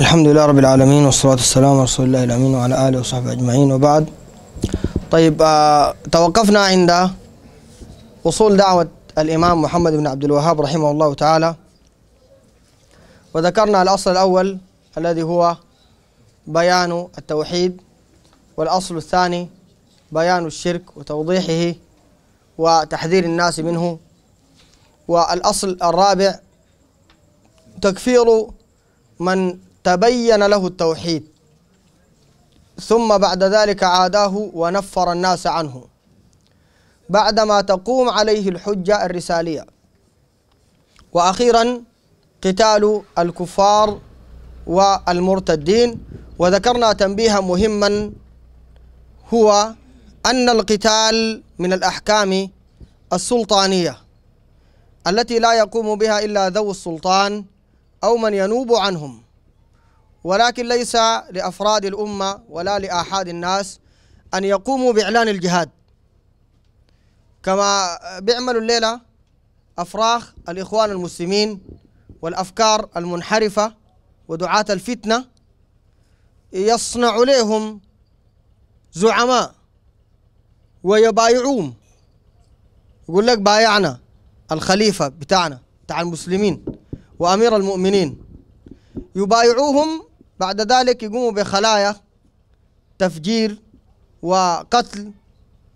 الحمد لله رب العالمين والصلاة والسلام على رسول الله الأمين وعلى آله وصحبه أجمعين وبعد. طيب آه توقفنا عند وصول دعوة الإمام محمد بن عبد الوهاب رحمه الله تعالى. وذكرنا الأصل الأول الذي هو بيان التوحيد والأصل الثاني بيان الشرك وتوضيحه وتحذير الناس منه والأصل الرابع تكفير من تبين له التوحيد. ثم بعد ذلك عاداه ونفر الناس عنه. بعدما تقوم عليه الحجة الرسالية. وأخيرا قتال الكفار والمرتدين. وذكرنا تنبيها مهما هو أن القتال من الأحكام السلطانية التي لا يقوم بها إلا ذو السلطان أو من ينوب عنهم. ولكن ليس لأفراد الأمة ولا لآحاد الناس أن يقوموا بإعلان الجهاد. كما بيعملوا الليلة أفراغ الإخوان المسلمين والأفكار المنحرفة ودعاة الفتنة يصنع لهم زعماء ويبايعون. يقول لك بايعنا الخليفة بتاعنا بتاع المسلمين وأمير المؤمنين. يبايعوهم بعد ذلك يقوموا بخلايا تفجير وقتل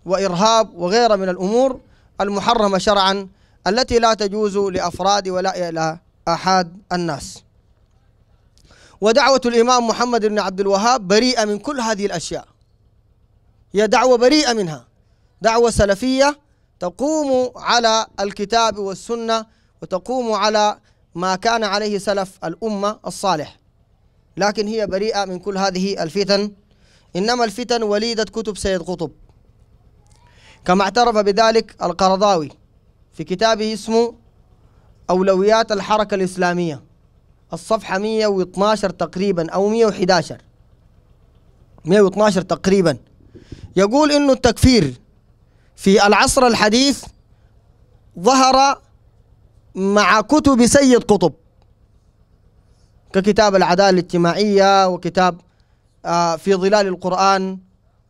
وإرهاب وغيرها من الأمور المحرمة شرعا التي لا تجوز لأفراد ولا إلى أحد الناس. ودعوة الإمام محمد بن عبد الوهاب بريئة من كل هذه الأشياء. هي دعوة بريئة منها. دعوة سلفية تقوم على الكتاب والسنة وتقوم على ما كان عليه سلف الأمة الصالح. لكن هي بريئة من كل هذه الفتن. إنما الفتن وليدة كتب سيد قطب. كما اعترف بذلك القرضاوي في كتابه اسمه أولويات الحركة الإسلامية الصفحة 112 تقريبا أو 111 112 تقريبا. يقول إنه التكفير في العصر الحديث ظهر مع كتب سيد قطب. ككتاب العدالة الاجتماعية وكتاب آه في ظلال القرآن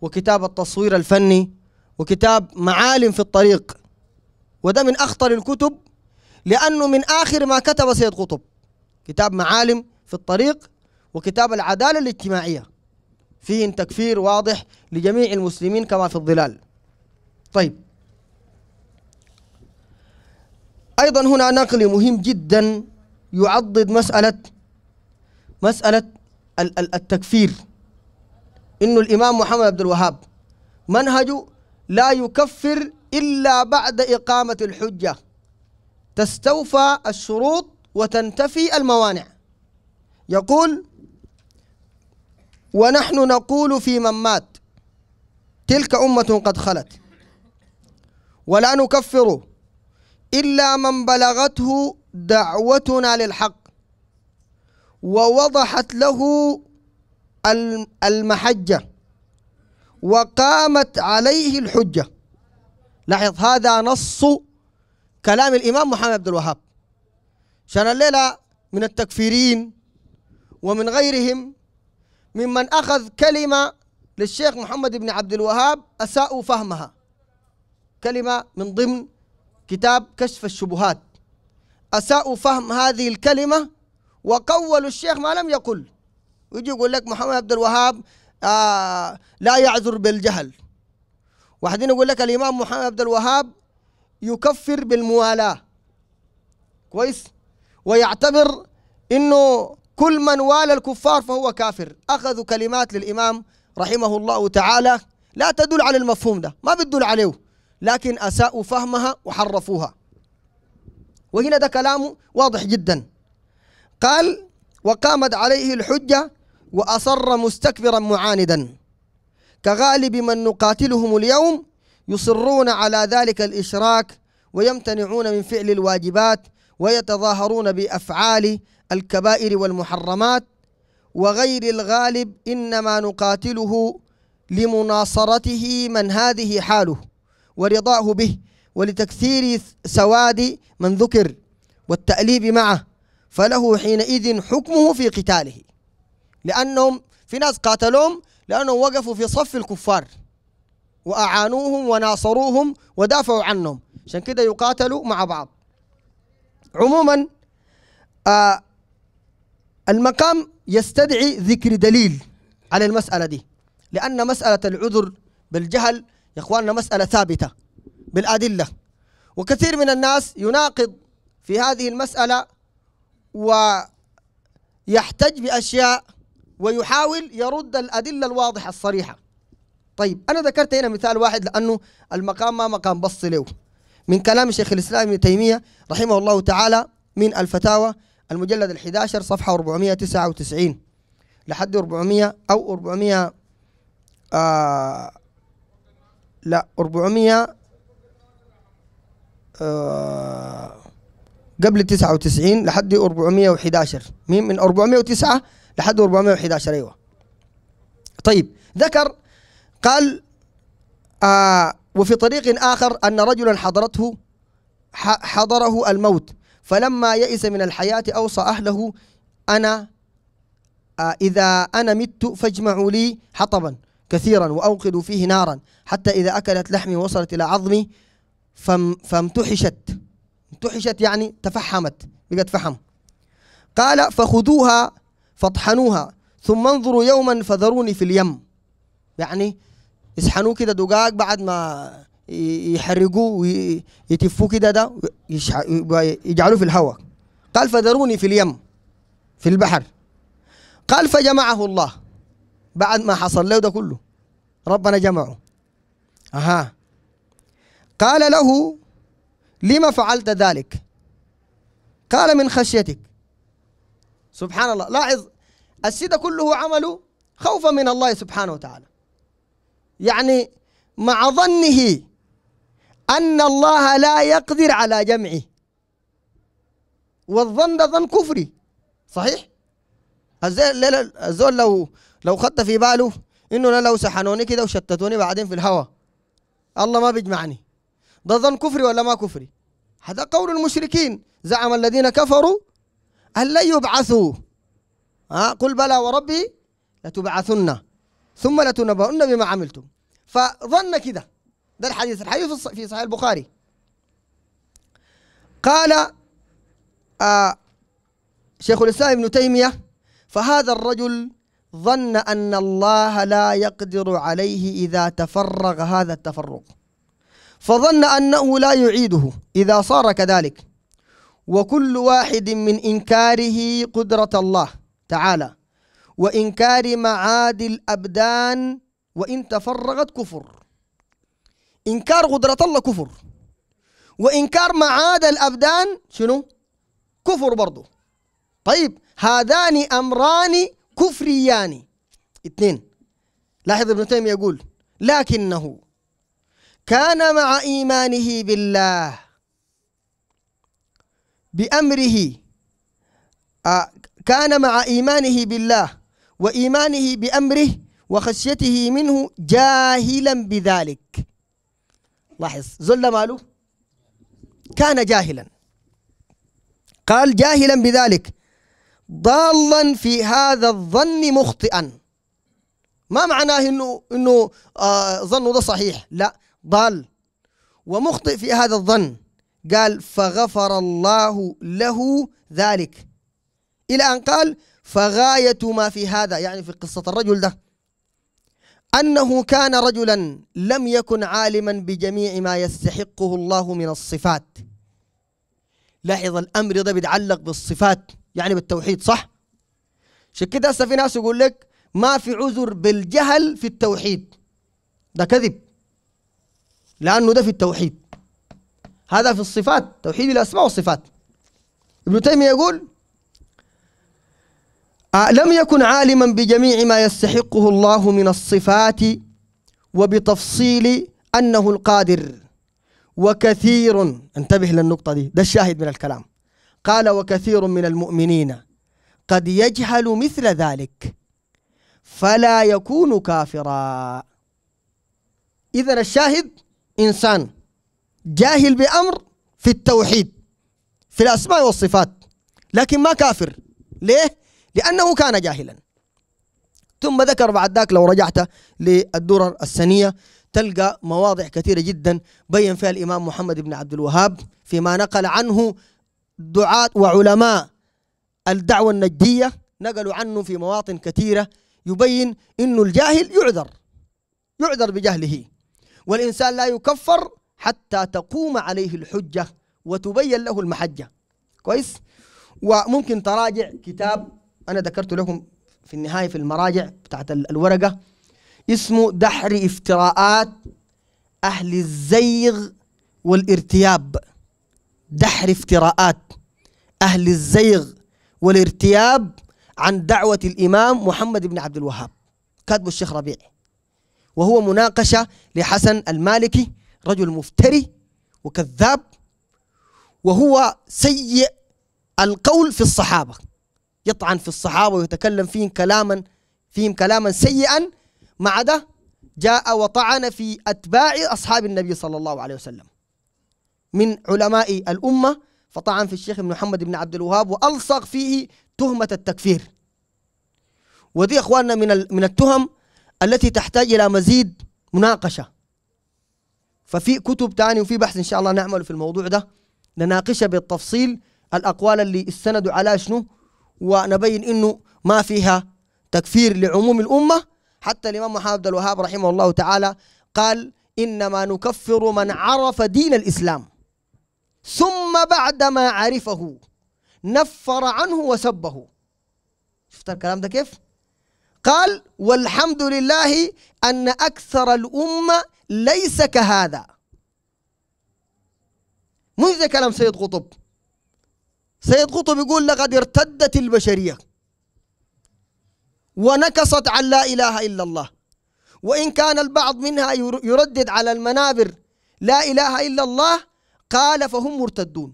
وكتاب التصوير الفني وكتاب معالم في الطريق. وده من أخطر الكتب لأنه من آخر ما كتب سيد قطب. كتاب معالم في الطريق وكتاب العدالة الاجتماعية. فيه تكفير واضح لجميع المسلمين كما في الظلال. طيب. أيضا هنا نقل مهم جدا يعضد مسألة مسألة التكفير. إنه الإمام محمد عبد الوهاب منهجه لا يكفر إلا بعد إقامة الحجة. تستوفى الشروط وتنتفي الموانع. يقول ونحن نقول في من مات تلك أمة قد خلت. ولا نكفر إلا من بلغته دعوتنا للحق. ووضحت له المحجة وقامت عليه الحجة. لاحظ هذا نص كلام الإمام محمد عبد الوهاب. شان الليلة من التكفيرين ومن غيرهم ممن أخذ كلمة للشيخ محمد بن عبد الوهاب أساءوا فهمها. كلمة من ضمن كتاب كشف الشبهات. أساءوا فهم هذه الكلمة وقولوا الشيخ ما لم يقل. ويجي يقول لك محمد عبد الوهاب آه لا يعذر بالجهل. واحدين يقول لك الإمام محمد عبد الوهاب يكفر بالموالاة. كويس؟ ويعتبر إنه كل من والى الكفار فهو كافر. أخذوا كلمات للإمام رحمه الله تعالى لا تدل على المفهوم ده ما بتدل عليه لكن أساءوا فهمها وحرفوها. وهنا ده كلامه واضح جدا. قال وقامت عليه الحجة وأصر مستكبرا معاندا. كغالب من نقاتلهم اليوم يصرون على ذلك الإشراك ويمتنعون من فعل الواجبات ويتظاهرون بأفعال الكبائر والمحرمات وغير الغالب إنما نقاتله لمناصرته من هذه حاله ورضاه به ولتكثير سواد من ذكر والتأليب معه. فله حينئذ حكمه في قتاله. لأنهم في ناس قاتلوهم لأنهم وقفوا في صف الكفار. وأعانوهم وناصروهم ودافعوا عنهم. عشان كده يقاتلوا مع بعض. عموما آه المقام يستدعي ذكر دليل على المسألة دي. لأن مسألة العذر بالجهل يا إخواننا مسألة ثابتة بالأدلة. وكثير من الناس يناقض في هذه المسألة ويحتج بأشياء ويحاول يرد الأدلة الواضحة الصريحة. طيب أنا ذكرت هنا مثال واحد لأنه المقام ما مقام بص له. من كلام شيخ الإسلام ابن تيمية رحمه الله تعالى من الفتاوى المجلد ال11 صفحة 499 لحد 400 أو 400 آه لا 400 آه قبل 99 لحد 411 مين من 409 لحد 411 أيوه. طيب ذكر قال آه وفي طريق آخر أن رجلا حضرته حضره الموت. فلما يئس من الحياة أوصى أهله أنا آه إذا أنا مت فاجمعوا لي حطبا كثيرا وأوقدوا فيه نارا حتى إذا أكلت لحمي وصلت إلى عظمي فامتحشت. امتحشت يعني تفحمت بقت فحم. قال فخذوها فاطحنوها ثم انظروا يوما فذروني في اليم. يعني يسحنوه كده دقاق بعد ما يحرقوه ويتفوه كده ده يجعلوه في الهواء. قال فذروني في اليم في البحر. قال فجمعه الله بعد ما حصل له ده كله ربنا جمعه. أها. قال له لما فعلت ذلك؟ قال من خشيتك. سبحان الله. لاحظ السيدة كله عمله خوفا من الله سبحانه وتعالى. يعني مع ظنه أن الله لا يقدر على جمعه. والظن ده ظن كفري صحيح؟ الزول لو لو خدت في باله إنه لو سحنوني كده وشتتوني بعدين في الهواء الله ما بيجمعني. ده ظن كفري ولا ما كفري هذا قول المشركين زعم الذين كفروا أن لن يبعثوا. ها قل بلى وربي لتبعثن ثم لتنبؤن بما عملتم. فظن كده ده الحديث الحديث في صحيح البخاري. قال آه شيخ الإسلام ابن تيمية فهذا الرجل ظن أن الله لا يقدر عليه إذا تفرغ هذا التفرغ. فظن أنه لا يعيده إذا صار كذلك. وكل واحد من إنكاره قدرة الله تعالى وإنكار معاد الأبدان وإن تفرغت كفر. إنكار قدرة الله كفر. وإنكار معاد الأبدان شنو؟ كفر برضو. طيب هذان أمران كفريان. اثنين. لاحظ ابن تيمية يقول لكنه كان مع إيمانه بالله بأمره. آه كان مع إيمانه بالله وإيمانه بأمره وخشيته منه جاهلا بذلك. لاحظ زل ماله كان جاهلا. قال جاهلا بذلك ضالا في هذا الظن مخطئا. ما معناه انه إنه آه ظنه ده صحيح؟ لا ضال. ومخطئ في هذا الظن. قال فغفر الله له ذلك. إلى أن قال فغاية ما في هذا. يعني في قصة الرجل ده. أنه كان رجلا لم يكن عالما بجميع ما يستحقه الله من الصفات. لاحظ الأمر ده بيتعلق بالصفات يعني بالتوحيد صح؟ عشان كده هسه في ناس يقول لك ما في عذر بالجهل في التوحيد. ده كذب. لأنه ده في التوحيد. هذا في الصفات توحيد الأسماء والصفات. ابن تيمية يقول لم يكن عالما بجميع ما يستحقه الله من الصفات وبتفصيل أنه القادر. وكثير انتبه للنقطة دي ده الشاهد من الكلام. قال وكثير من المؤمنين قد يجهل مثل ذلك فلا يكون كافرا. إذا الشاهد إنسان جاهل بأمر في التوحيد في الأسماء والصفات لكن ما كافر. ليه؟ لأنه كان جاهلا. ثم ذكر بعد ذاك لو رجعت للدرر السنية تلقى مواضع كثيرة جدا بين فيها الإمام محمد بن عبد الوهاب فيما نقل عنه دعاة وعلماء الدعوة النجدية نقلوا عنه في مواطن كثيرة يبين أنه الجاهل يعذر يعذر بجهله. والإنسان لا يكفر حتى تقوم عليه الحجة وتبين له المحجة. كويس؟ وممكن تراجع كتاب أنا ذكرت لكم في النهاية في المراجع بتاعت الورقة اسمه دحر افتراءات أهل الزيغ والارتياب. دحر افتراءات أهل الزيغ والارتياب عن دعوة الإمام محمد بن عبد الوهاب. كاتبه الشيخ ربيع وهو مناقشة لحسن المالكي رجل مفتري وكذاب وهو سيء القول في الصحابة. يطعن في الصحابة ويتكلم فيهم كلاما فيهم كلاما سيئا مع ده جاء وطعن في أتباع أصحاب النبي صلى الله عليه وسلم. من علماء الأمة فطعن في الشيخ محمد بن عبد الوهاب وألصق فيه تهمة التكفير. ودي أخواننا من من التهم التي تحتاج إلى مزيد مناقشة. ففي كتب تاني وفي بحث إن شاء الله نعمل في الموضوع ده نناقشها بالتفصيل الأقوال اللي استندوا على شنو ونبين إنه ما فيها تكفير لعموم الأمة. حتى الإمام محمد عبد الوهاب رحمه الله تعالى قال إنما نكفر من عرف دين الإسلام ثم بعدما عرفه نفر عنه وسبه. شفت الكلام ده كيف؟ قال والحمد لله أن أكثر الأمة ليس كهذا. زي كلام سيد قطب. سيد قطب يقول لقد ارتدت البشرية. ونكصت عن لا إله إلا الله. وإن كان البعض منها يردد على المنابر لا إله إلا الله قال فهم مرتدون.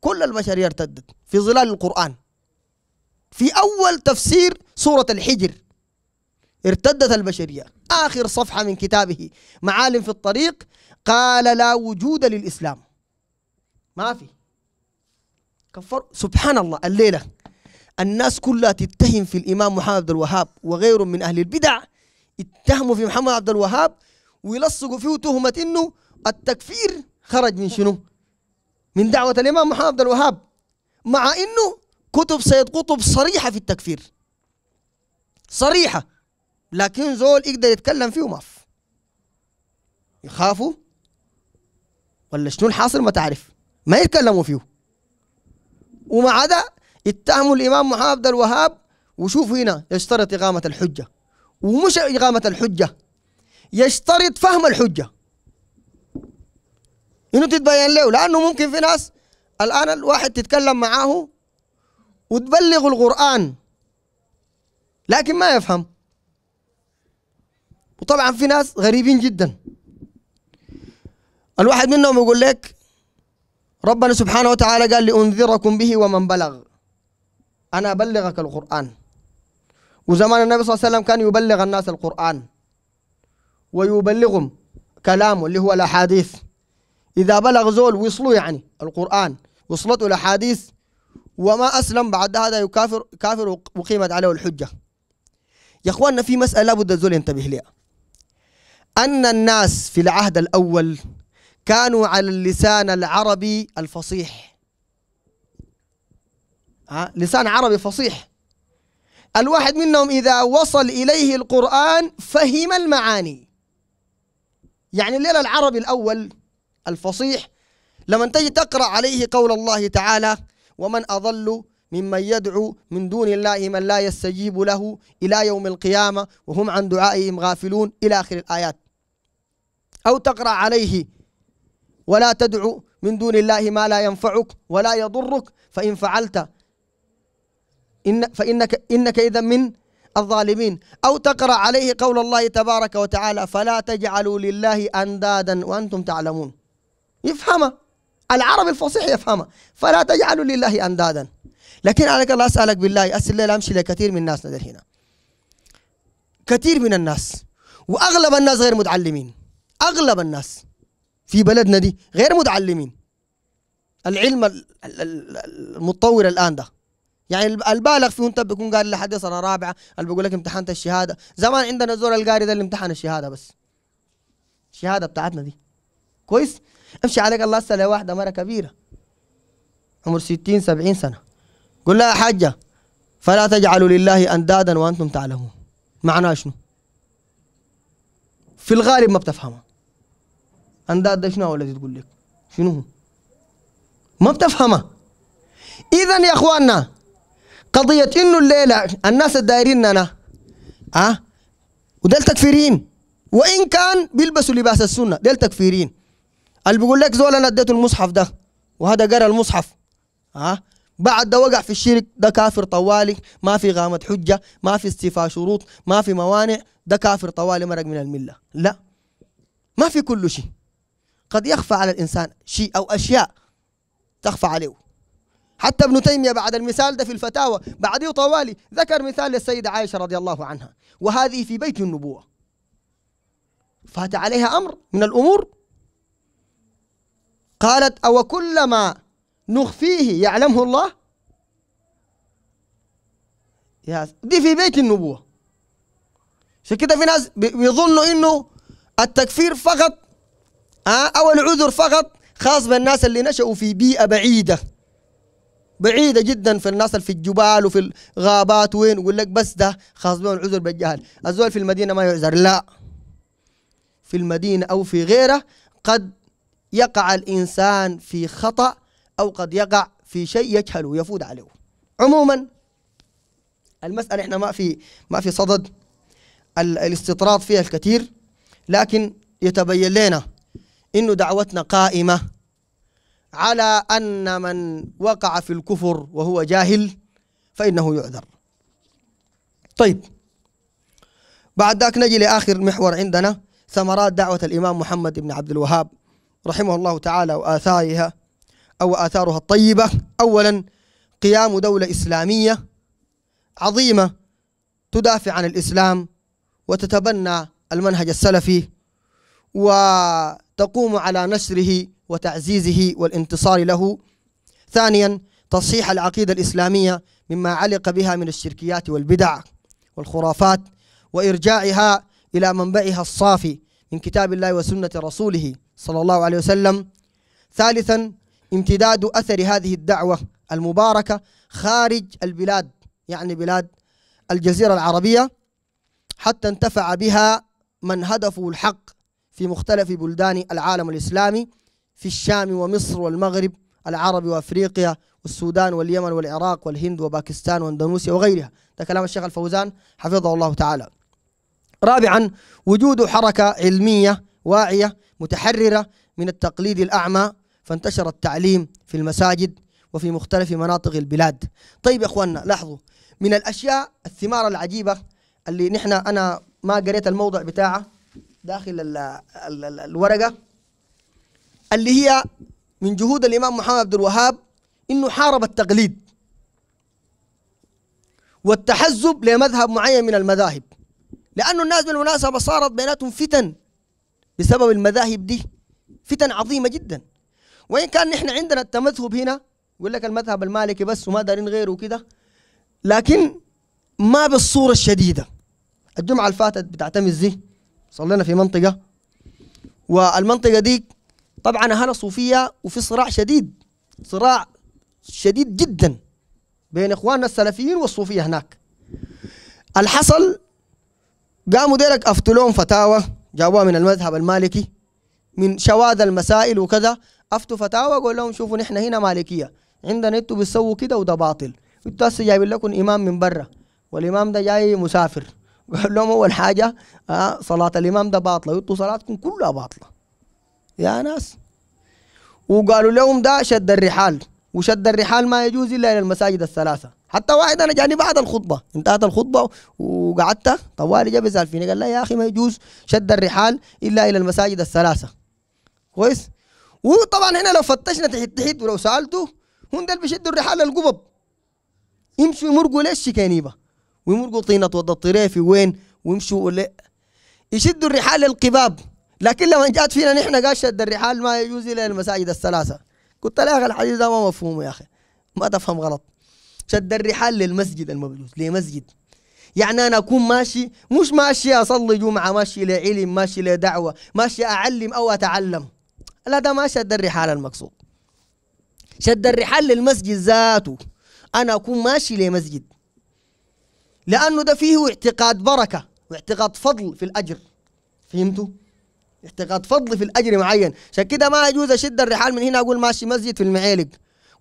كل البشرية ارتدت في ظلال القرآن. في أول تفسير سورة الحجر. ارتدت البشرية. آخر صفحة من كتابه. معالم في الطريق. قال لا وجود للإسلام. ما في. كفر. سبحان الله. الليلة. الناس كلها تتهم في الإمام محمد عبد الوهاب وغيره من أهل البدع. اتهموا في محمد عبد الوهاب ويلصقوا فيه تهمة إنه التكفير خرج من شنو؟ من دعوة الإمام محمد عبد الوهاب. مع إنه كتب سيد قطب صريحة في التكفير. صريحة. لكن زول يقدر يتكلم فيه ما يخافوا؟ ولا شنو الحاصل ما تعرف. ما يتكلموا فيه. ومع ده اتهموا الإمام محمد عبد الوهاب وشوفوا هنا يشترط إقامة الحجة. ومش إقامة الحجة. يشترط فهم الحجة. إنه تتبين له. لأنه ممكن في ناس الآن الواحد تتكلم معاه وتبلغ القرآن. لكن ما يفهم. وطبعا في ناس غريبين جدا. الواحد منهم يقول لك ربنا سبحانه وتعالى قال لأنذركم به ومن بلغ. أنا أبلغك القرآن. وزمان النبي صلى الله عليه وسلم كان يبلغ الناس القرآن. ويبلغهم كلامه اللي هو الأحاديث. إذا بلغ زول وصلوا يعني القرآن وصلته الأحاديث وما أسلم بعد هذا يكافر كافر وقيمت عليه الحجة. يا أخواننا في مسألة لابد الزول ينتبه لها أن الناس في العهد الأول كانوا على اللسان العربي الفصيح. ها؟ لسان عربي فصيح. الواحد منهم إذا وصل إليه القرآن فهم المعاني. يعني الليلة العربي الأول الفصيح لما تجي تقرأ عليه قول الله تعالى ومن أضل ممن يدعو من دون الله من لا يستجيب له إلى يوم القيامة وهم عن دعائهم غافلون إلى آخر الآيات. أو تقرأ عليه ولا تدعو من دون الله ما لا ينفعك ولا يضرك فإن فعلت إن فإنك إنك إذا من الظالمين. أو تقرأ عليه قول الله تبارك وتعالى فلا تجعلوا لله أندادا وأنتم تعلمون. يفهمها العرب الفصيح يفهمها. فلا تجعلوا لله أندادا. لكن أنا الله أسألك بالله أسأل الليل أمشي لكثير من الناس هنا كثير من الناس وأغلب الناس غير متعلمين. أغلب الناس في بلدنا دي غير متعلمين. العلم المتطور الآن ده. يعني البالغ فيه انت بيكون قال لحد سنة رابعة اللي بيقول لك امتحنت الشهادة. زمان عندنا زول القاري ده اللي امتحن الشهادة بس. الشهادة بتاعتنا دي. كويس؟ امشي عليك الله هسه واحدة مرة كبيرة. عمر 60 70 سنة. قول لها يا حاجة. فلا تجعلوا لله أندادا وأنتم تعلمون. معناه شنو؟ في الغالب ما بتفهمها أنداد شنو الذي تقول لك؟ شنو هو؟ ما بتفهمها اذا يا أخواننا قضية إنه الليلة الناس الدايريننا آه؟ وديل تكفيرين وإن كان بيلبسوا لباس السنة ديل تكفيرين اللي بيقول لك زول أنا اديته المصحف ده وهذا قرأ المصحف. ها أه؟ بعد ده وقع في الشرك ده كافر طوالي ما في غامة حجة ما في استيفاء شروط ما في موانع ده كافر طوالي مرق من الملة. لا. ما في كل شيء. قد يخفى على الإنسان شيء أو أشياء تخفى عليه. حتى ابن تيمية بعد المثال ده في الفتاوى بعده طوالي ذكر مثال للسيدة عائشة رضي الله عنها وهذه في بيت النبوة. فات عليها أمر من الأمور. قالت أو كلما نخفيه يعلمه الله؟ يا دي في بيت النبوة. عشان كده في ناس بيظنوا إنه التكفير فقط آه أو العذر فقط خاص بالناس اللي نشأوا في بيئة بعيدة. بعيدة جدا في الناس في الجبال وفي الغابات وين؟ يقول لك بس ده خاص بهم العذر بالجهل. الزول في المدينة ما يعذر لا. في المدينة أو في غيرة قد يقع الإنسان في خطأ أو قد يقع في شيء يجهل ويفوت عليه. عموما المسألة إحنا ما في ما في صدد الاستطراد فيها الكثير لكن يتبين لنا انه دعوتنا قائمة على أن من وقع في الكفر وهو جاهل فإنه يعذر. طيب بعد ذاك نجي لآخر محور عندنا ثمرات دعوة الإمام محمد بن عبد الوهاب. رحمه الله تعالى وآثارها أو آثارها الطيبة. أولا قيام دولة إسلامية عظيمة تدافع عن الإسلام وتتبنى المنهج السلفي وتقوم على نشره وتعزيزه والانتصار له. ثانيا تصحيح العقيدة الإسلامية مما علق بها من الشركيات والبدع والخرافات وإرجاعها إلى منبعها الصافي من كتاب الله وسنة رسوله. صلى الله عليه وسلم. ثالثا امتداد أثر هذه الدعوة المباركة خارج البلاد يعني بلاد الجزيرة العربية حتى انتفع بها من هدفه الحق في مختلف بلدان العالم الإسلامي في الشام ومصر والمغرب العربي وأفريقيا والسودان واليمن والعراق والهند وباكستان وأندونيسيا وغيرها. ده كلام الشيخ الفوزان حفظه الله تعالى. رابعا وجود حركة علمية واعية متحررة من التقليد الأعمى فانتشر التعليم في المساجد وفي مختلف مناطق البلاد. طيب يا إخواننا لاحظوا من الأشياء الثمار العجيبة اللي نحن أنا ما قريت الموضع بتاعه داخل ال ال ال الورقة اللي هي من جهود الإمام محمد عبد الوهاب إنه حارب التقليد والتحزب لمذهب معين من المذاهب. لأنه الناس بالمناسبة صارت بيناتهم فتن. بسبب المذاهب دي. فتن عظيمة جدا. وإن كان نحن عندنا التمذهب هنا يقول لك المذهب المالكي بس وما دارين غيره وكده لكن ما بالصورة الشديدة. الجمعة اللي فاتت بتاعت مزي صلينا في منطقة. والمنطقة دي طبعا أهلها صوفية وفي صراع شديد صراع شديد جدا بين إخواننا السلفيين والصوفية هناك. الحصل قاموا ديلك أفتوا لهم فتاوى. جابوها من المذهب المالكي من شواذ المسائل وكذا. أفتوا فتاوى قول لهم شوفوا نحن هنا مالكية. عندنا إنتوا بتسووا كده وده باطل. إنتوا هسه جايبين لكم إمام من برا والإمام ده جاي مسافر. قال لهم أول حاجة آه صلاة الإمام ده باطلة وإنتوا صلاتكم كلها باطلة. يا ناس. وقالوا لهم ده شد الرحال. وشد الرحال ما يجوز إلا إلى المساجد الثلاثة. حتى واحد أنا جاني بعد الخطبة. انتهت الخطبة وقعدت. طوالي جاب يسال فيني قال لا يا أخي ما يجوز شد الرحال إلا إلى المساجد الثلاثة. كويس؟ وطبعا هنا لو فتشنا تحت تحت ولو سألته هم دول بيشدوا الرحال للقبب. يمشوا يمرقوا ليش شكانيبه ويمرقوا طينة وضع الطريفي وين؟ ويمشوا. يشدوا الرحال للقباب. لكن لما جات فينا نحن قال شد الرحال ما يجوز إلى المساجد الثلاثة. قلت له يا أخي الحديث ده ما مفهوم يا أخي. ما تفهم غلط. شد الرحال للمسجد المبجوز لمسجد. يعني أنا أكون ماشي مش ماشي أصلي جمعة ماشي لعلم ماشي لدعوة ماشي أعلم أو أتعلم. لا ده ما شد الرحال المقصود. شد الرحال للمسجد ذاته. أنا أكون ماشي لمسجد. لأنه ده فيه اعتقاد بركة واعتقاد فضل في الأجر. فهمتوا؟ اعتقاد فضل في الأجر معين عشان كده ما يجوز أشد الرحال من هنا أقول ماشي مسجد في المعيلق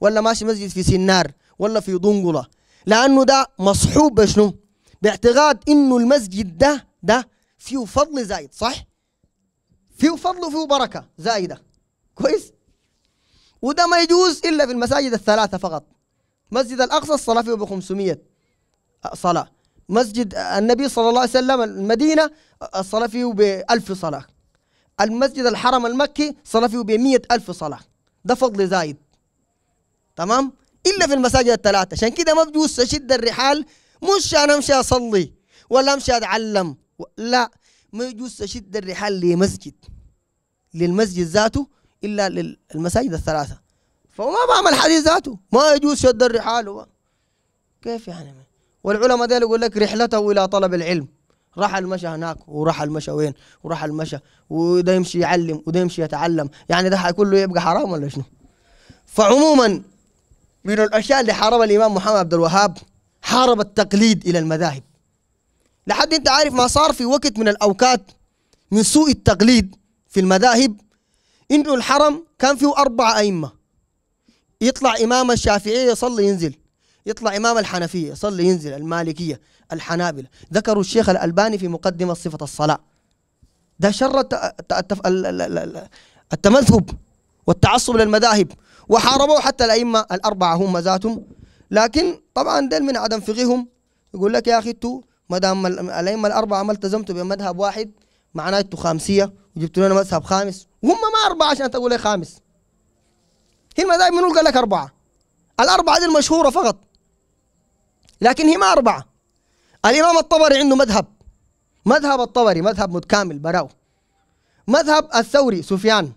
ولا ماشي مسجد في سنار ولا في ضنقلة لأنه ده مصحوب بشنو؟ باعتقاد إنه المسجد ده ده فيه فضل زايد صح؟ فيه فضل وفيه بركة زايدة كويس؟ وده ما يجوز إلا في المساجد الثلاثة فقط مسجد الأقصى الصلاة فيه ب 500 صلاة مسجد النبي صلى الله عليه وسلم المدينة الصلاة فيه بألف صلاة المسجد الحرم المكي صلاة فيه بمية ألف صلاة. ده فضل زايد. تمام؟ إلا في المساجد الثلاثة. عشان كده ما بجوز أشد الرحال. مش أنا أمشي أصلي ولا أمشي أتعلم لا. ما يجوز أشد الرحال لمسجد للمسجد ذاته إلا للمساجد الثلاثة. فما بعمل حديث ذاته. ما يجوز شد الرحال. كيف يعني؟ والعلماء ديل يقول لك رحلته إلى طلب العلم. راح المشى هناك وراح المشى وين؟ وراح المشى وده يمشي يعلم وده يمشي يتعلم. يعني ده حيكون له يبقى حرام ولا شنو؟ فعموما من الأشياء اللي حارب الإمام محمد عبد الوهاب حارب التقليد إلى المذاهب. لحد أنت عارف ما صار في وقت من الأوقات من سوء التقليد في المذاهب إنه الحرم كان فيه أربع أئمة. يطلع إمام الشافعية يصلي ينزل يطلع إمام الحنفية يصلي ينزل المالكية. الحنابلة. ذكروا الشيخ الألباني في مقدمة صفة الصلاة. ده شر التمذهب والتعصب للمذاهب وحاربوا حتى الأئمة الأربعة هم ذاتهم. لكن طبعا دل من عدم فقههم. يقول لك يا أخي أنتوا ما دام الأئمة الأربعة ما التزمتوا بمذهب واحد معناه أنتوا خامسية وجبتوا لنا مذهب خامس. وهم ما أربعة عشان تقول لي خامس. هي المذاهب منو قال لك أربعة. الأربعة دي المشهورة فقط. لكن هي ما أربعة. الإمام الطبري عنده مذهب مذهب الطبري مذهب متكامل براو. مذهب الثوري سفيان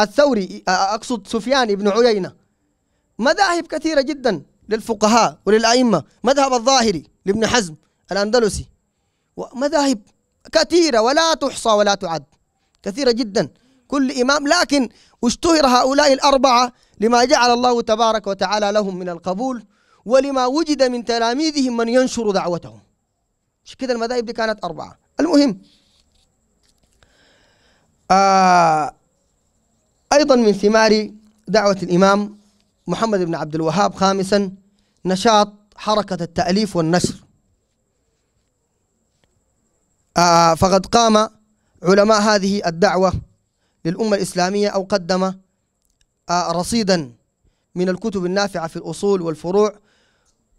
الثوري أقصد سفيان بن عيينة. مذاهب كثيرة جدا للفقهاء وللأئمة. مذهب الظاهري لابن حزم الأندلسي. ومذاهب كثيرة ولا تحصى ولا تعد. كثيرة جدا. كل إمام لكن اشتهر هؤلاء الأربعة لما جعل الله تبارك وتعالى لهم من القبول. ولما وجد من تلاميذهم من ينشر دعوتهم. مش كده المذاهب دي كانت أربعة. المهم آه أيضا من ثمار دعوة الإمام محمد بن عبد الوهاب خامسا نشاط حركة التأليف والنشر. آه فقد قام علماء هذه الدعوة للأمة الإسلامية أو قدم آه رصيدا من الكتب النافعة في الأصول والفروع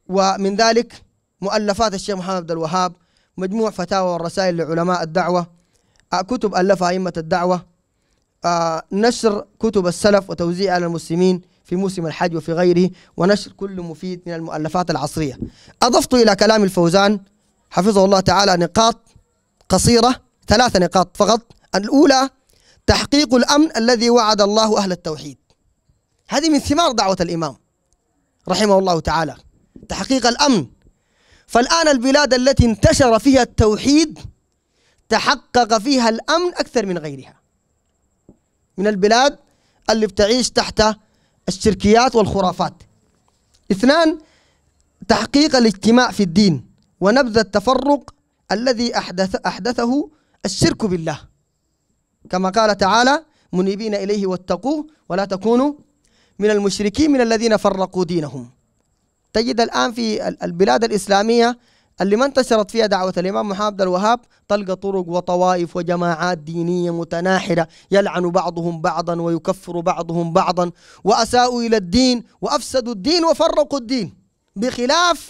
ومن ذلك مؤلفات الشيخ محمد عبد الوهاب مجموع فتاوى والرسائل لعلماء الدعوة آه، كتب ألفها أئمة الدعوة آه، نشر كتب السلف وتوزيع على المسلمين في موسم الحج وفي غيره ونشر كل مفيد من المؤلفات العصرية. أضفت إلى كلام الفوزان حفظه الله تعالى نقاط قصيرة ثلاث نقاط فقط. الأولى تحقيق الأمن الذي وعد الله أهل التوحيد. هذه من ثمار دعوة الإمام رحمه الله تعالى. تحقيق الأمن. فالآن البلاد التي انتشر فيها التوحيد تحقق فيها الأمن أكثر من غيرها. من البلاد اللي بتعيش تحت الشركيات والخرافات. اثنان تحقيق الاجتماع في الدين ونبذ التفرق الذي أحدث أحدثه الشرك بالله. كما قال تعالى منيبين إليه واتقوه ولا تكونوا من المشركين من الذين فرقوا دينهم. تجد الآن في البلاد الإسلامية اللي ما انتشرت فيها دعوة الإمام محمد عبد الوهاب تلقى طرق وطوائف وجماعات دينية متناحرة يلعن بعضهم بعضا ويكفر بعضهم بعضا وأساءوا إلى الدين وأفسدوا الدين وفرقوا الدين. بخلاف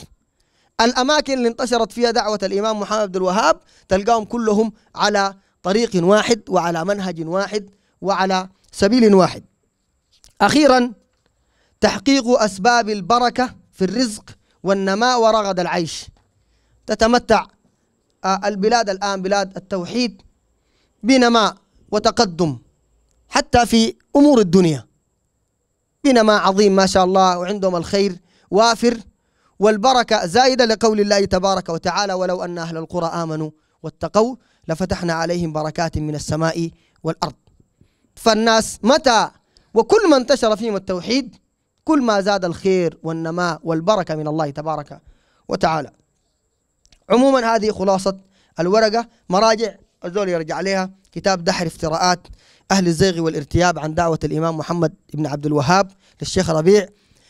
الأماكن اللي انتشرت فيها دعوة الإمام محمد عبد الوهاب تلقاهم كلهم على طريق واحد وعلى منهج واحد وعلى سبيل واحد. أخيرا تحقيق أسباب البركة في الرزق والنماء ورغد العيش. تتمتع آه، البلاد الآن بلاد التوحيد بنماء وتقدم حتى في أمور الدنيا. بنماء عظيم ما شاء الله وعندهم الخير وافر والبركة زائدة لقول الله تبارك وتعالى ولو أن أهل القرى آمنوا واتقوا لفتحنا عليهم بركات من السماء والأرض. فالناس متى وكل ما انتشر فيهم التوحيد كل ما زاد الخير والنماء والبركة من الله تبارك وتعالى. عموما هذه خلاصة الورقة. مراجع الزول يرجع عليها. كتاب دحر افتراءات أهل الزيغ والارتياب عن دعوة الإمام محمد بن عبد الوهاب للشيخ ربيع.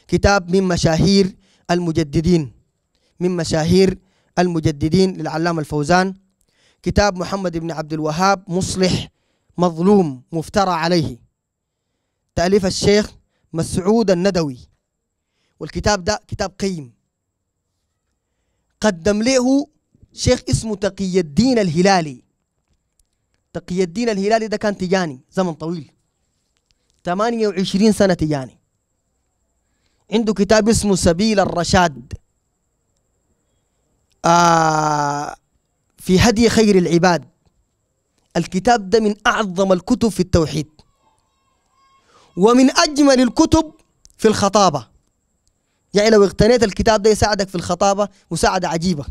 كتاب من مشاهير المجددين من مشاهير المجددين للعلامة الفوزان. كتاب محمد بن عبد الوهاب مصلح مظلوم مفترى عليه. تأليف الشيخ مسعود الندوي والكتاب ده كتاب قيم. قدم له شيخ اسمه تقي الدين الهلالي. تقي الدين الهلالي ده كان تجاني زمن طويل. 28 سنة تجاني. عنده كتاب اسمه سبيل الرشاد. آه في هدي خير العباد. الكتاب ده من أعظم الكتب في التوحيد. ومن أجمل الكتب في الخطابة. يعني لو اغتنيت الكتاب ده يساعدك في الخطابة مساعدة عجيبة.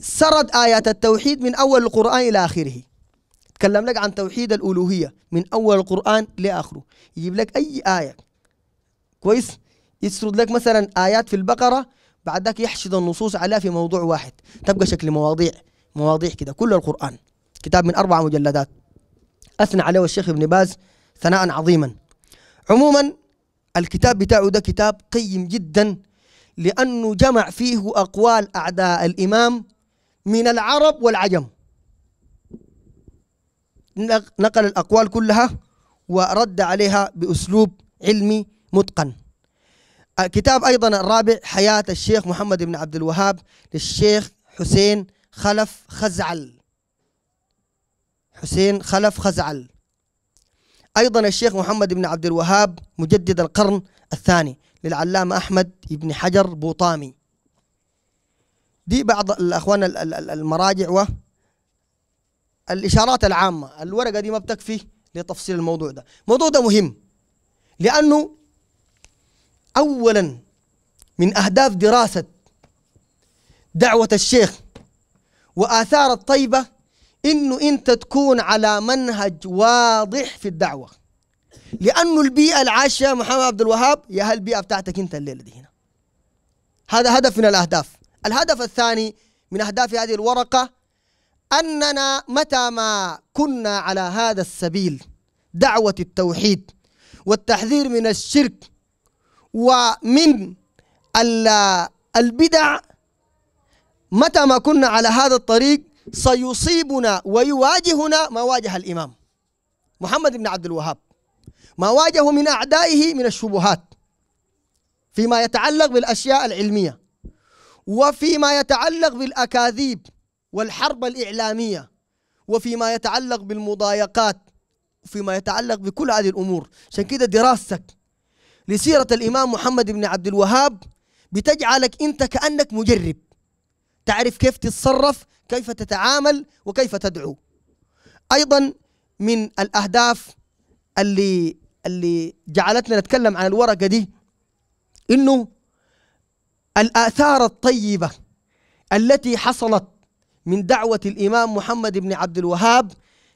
سرد آيات التوحيد من أول القرآن إلى آخره. تكلم لك عن توحيد الألوهية من أول القرآن لآخره. يجيب لك أي آية. كويس؟ يسرد لك مثلا آيات في البقرة بعد ذاك يحشد النصوص عليها في موضوع واحد. تبقى شكل مواضيع مواضيع كده كل القرآن. كتاب من أربع مجلدات. أثنى عليه الشيخ ابن باز ثناء عظيما. عموما الكتاب بتاعه ده كتاب قيم جدا لأنه جمع فيه أقوال أعداء الإمام من العرب والعجم. نقل الأقوال كلها ورد عليها بأسلوب علمي متقن. كتاب أيضا الرابع حياة الشيخ محمد بن عبد الوهاب للشيخ حسين خلف خزعل. حسين خلف خزعل. أيضا الشيخ محمد بن عبد الوهاب مجدد القرن الثاني للعلامة أحمد بن حجر بوطامي. دي بعض الأخوان المراجع والإشارات العامة. الورقة دي ما بتكفي لتفصيل الموضوع ده. الموضوع ده مهم لأنه أولا من أهداف دراسة دعوة الشيخ وآثار الطيبة إنه أنت تكون على منهج واضح في الدعوة. لأنه البيئة العاشة محمد عبد الوهاب يا هالبيئة بتاعتك أنت الليلة دي هنا. هذا هدف من الأهداف. الهدف الثاني من أهداف هذه الورقة أننا متى ما كنا على هذا السبيل دعوة التوحيد والتحذير من الشرك ومن البدع متى ما كنا على هذا الطريق سيصيبنا ويواجهنا ما واجه الإمام. محمد بن عبد الوهاب. ما واجهه من أعدائه من الشبهات. فيما يتعلق بالأشياء العلمية. وفيما يتعلق بالأكاذيب والحرب الإعلامية. وفيما يتعلق بالمضايقات. وفيما يتعلق بكل هذه الأمور. عشان كده دراستك لسيرة الإمام محمد بن عبد الوهاب بتجعلك أنت كأنك مجرب. تعرف كيف تتصرف كيف تتعامل وكيف تدعو. أيضا من الأهداف اللي اللي جعلتنا نتكلم عن الورقة دي إنه الآثار الطيبة التي حصلت من دعوة الإمام محمد بن عبد الوهاب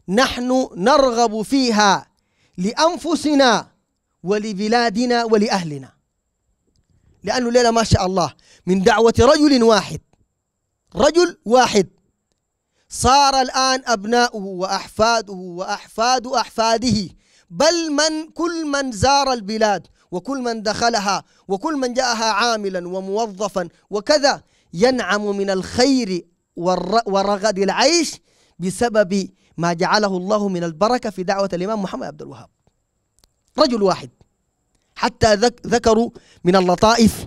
نحن نرغب فيها لأنفسنا ولبلادنا ولأهلنا. لأنه ليلة ما شاء الله من دعوة رجل واحد رجل واحد صار الآن أبناؤه وأحفاده وأحفاد أحفاده بل من كل من زار البلاد وكل من دخلها وكل من جاءها عاملا وموظفا وكذا ينعم من الخير ورغد العيش بسبب ما جعله الله من البركة في دعوة الإمام محمد عبد الوهاب. رجل واحد. حتى ذكروا من اللطائف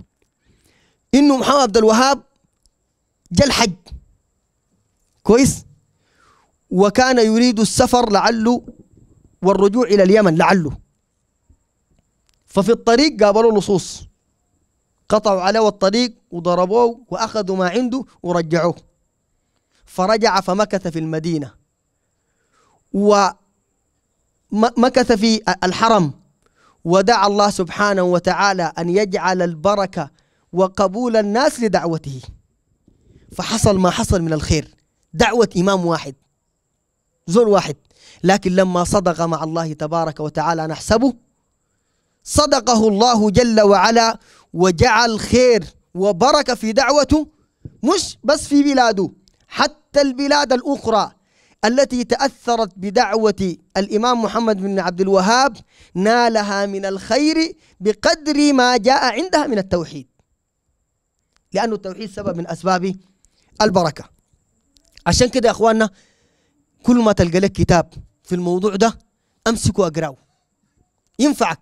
إنه محمد عبد الوهاب جاء الحج كويس؟ وكان يريد السفر لعله والرجوع إلى اليمن لعله. ففي الطريق قابلوا لصوص. قطعوا عليه الطريق وضربوه وأخذوا ما عنده ورجعوه. فرجع فمكث في المدينة. ومكث في الحرم. ودعا الله سبحانه وتعالى أن يجعل البركة وقبول الناس لدعوته. فحصل ما حصل من الخير. دعوة إمام واحد زول واحد. لكن لما صدق مع الله تبارك وتعالى نحسبه صدقه الله جل وعلا وجعل خير وبركة في دعوته مش بس في بلاده حتى البلاد الأخرى التي تأثرت بدعوة الإمام محمد بن عبد الوهاب نالها من الخير بقدر ما جاء عندها من التوحيد. لأن التوحيد سبب من أسباب البركة. عشان كده يا أخواننا كل ما تلقى لك كتاب في الموضوع ده أمسكه وأقراه ينفعك.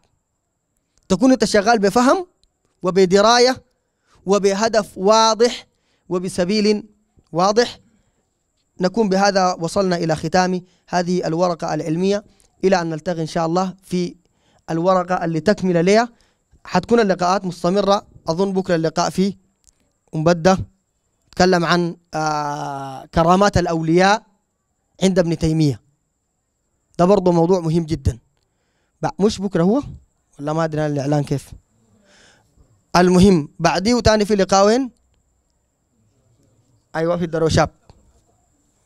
تكون أنت شغال بفهم وبدراية وبهدف واضح وبسبيل واضح. نكون بهذا وصلنا إلى ختام هذه الورقة العلمية. إلى أن نلتقي إن شاء الله في الورقة اللي تكمل لها حتكون اللقاءات مستمرة. أظن بكرة اللقاء في مبدة تكلم عن آه كرامات الأولياء عند ابن تيمية. ده برضه موضوع مهم جدا. مش بكرة هو؟ ولا ما أدري الإعلان كيف؟ المهم بعديه تاني في لقاء وين؟ أيوة في الدروشاب.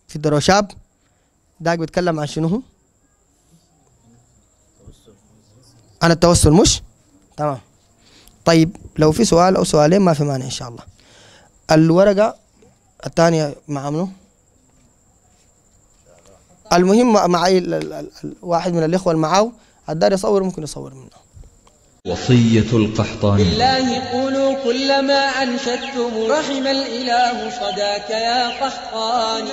في الدروشاب. داك بيتكلم عن شنو عن التوسل مش؟ تمام. طيب لو في سؤال أو سؤالين ما في مانع إن شاء الله. الورقة الثانية مع منو؟ المهم مع واحد من الإخوة اللي معاه الدار يصور ممكن يصور منه. وصية القحطاني بالله قولوا كل ما أنشدتم رحم الإله صداك يا قحطاني